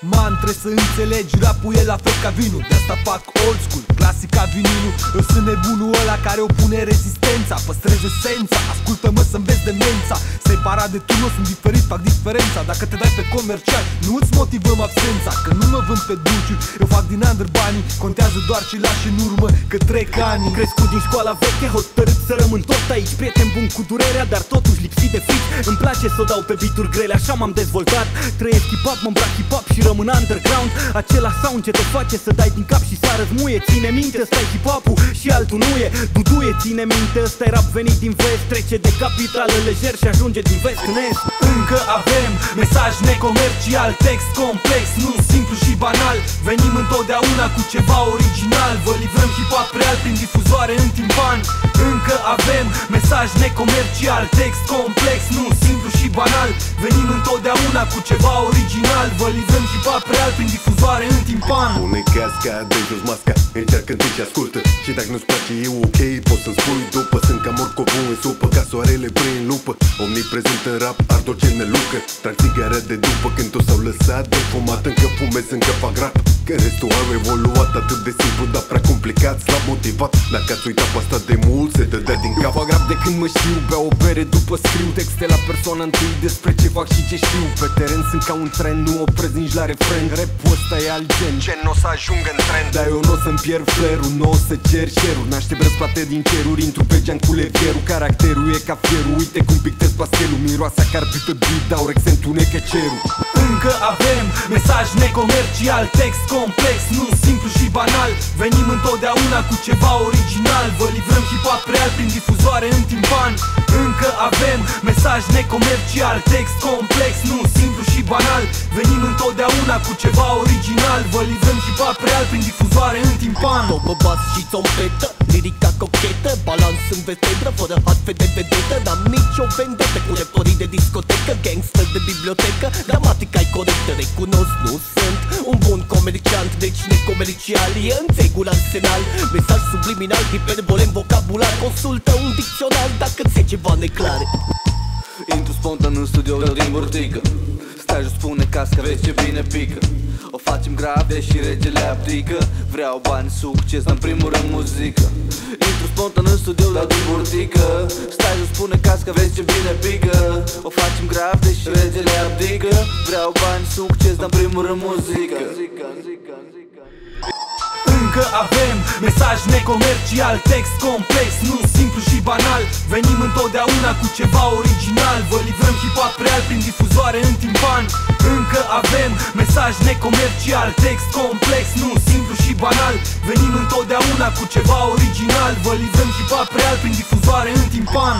Man, trebuie să înțelegi, rapul e la fel ca vinul. De asta fac old school, clasic ca vinilul. Eu sunt nebunul ăla care opune rezistența Păstrez esența, ascultă-mă să înveți demența. Separat de tu nu sunt diferit, fac diferența. Dacă te dai pe comercial, nu îți motivăm absența Că nu mă vând pe dulciu, eu fac din under banii Contează doar ce lași în urmă, că trec ani. Crescut din școala veche, hotărât să rămân tot aici. Prieten bun cu durerea, dar totuși lipsit de frici Îmi place să dau pe bituri grele, așa m-am dezvoltat. Trăiesc hip-hop, mă îmbrac hip-hop și rămân underground. Acela sound ce te face să dai din cap și să arăți muie Ține minte, ăsta hip hop și altul nu e. Duduie, ține minte, ăsta e rap venit din vest. Trece de capitală lejer și ajunge din vest. În est Încă avem mesaj necomercial, text complex, nu simplu și banal. Venim întotdeauna cu ceva original Vă livrăm hip-hop real prin difuzoare în timpan Încă avem mesaj necomercial, text complex, nu simplu și banal. Venim întotdeauna cu ceva original Vă livrăm hip-hop real prin difuzoare în timpan. Pune casca, de jos masca Încearcă întâi și ascultă. Și dacă nu-ți place e ok Poți să-mi spui. După Sunt ca morcovul în supă Ca soarele prin lupă. Omniprezent în rap Ardor ce ne lucă. Trag țigara de după Când toți s-au lăsat de fumat. Încă fumez, încă fac rap Că restul au evoluat Atât de simplu, dar prea complicat Slab motivat. Dacă ați uitat pe asta de mult Se dădea din cap. Fac rap de când mă știu Beau o bere după scriu Texte la persoana întâi Despre ce fac și ce știu. Pe teren sunt ca un tren Nu opresc nici la refren. Rap-ul ăsta e alt gen. Ce n-o să ajungă în trend Dar eu n-o să-mi pierd flerul Nu o să cer șerul N-aștept răsplate din ceruri Intru pe gean cu levierul. Caracterul e ca fierul Uite cum pictez pastelul. Miroasa carpi pe beat Dau rex întunecă cerul Încă avem mesaj necomercial Text complex, nu simplu și banal. Venim întotdeauna cu ceva original Vă livrăm hip-hop real prin difuzoare în timpan. Încă avem mesaj necomercial Text complex, nu simplu și banal. Venim întotdeauna cu ceva original Vă livrăm hip-hop real prin difuzoare în timpan. Topă bas și trompetă Lirica cochetă Balans în vetedră Fără hatfe de vedetă. N-am nicio vendetă Cu reporii de discotecă Gangster de bibliotecă. Gramatica e corectă Recunosc, nu sunt un bun comerciant Deci necomercial e întregul arsenal Mesaj subliminal, hiperbole în vocabular. Consultă un dicționar dacă ți-e ceva neclar. Intru spontan în studio din burtică Stajul spune casca, vezi ce bine pică. O facem grav, deși regele abdică Vreau bani, succes, dar în primul rând muzică. Intru spontan în studio din burtică Stajul spune casca, vezi ce bine pică. O facem grav, deși regele abdică Vreau bani, succes, dar în primul rând muzică Încă avem mesaj necomercial Text complex, nu simplu și banal. Venim întotdeauna cu ceva original Vă livrăm hip-hop real prin difuzoare în timpan. Încă avem mesaj necomercial Text complex, nu simplu și banal. Venim întotdeauna cu ceva original Vă livrăm hip-hop real prin difuzoare în timpan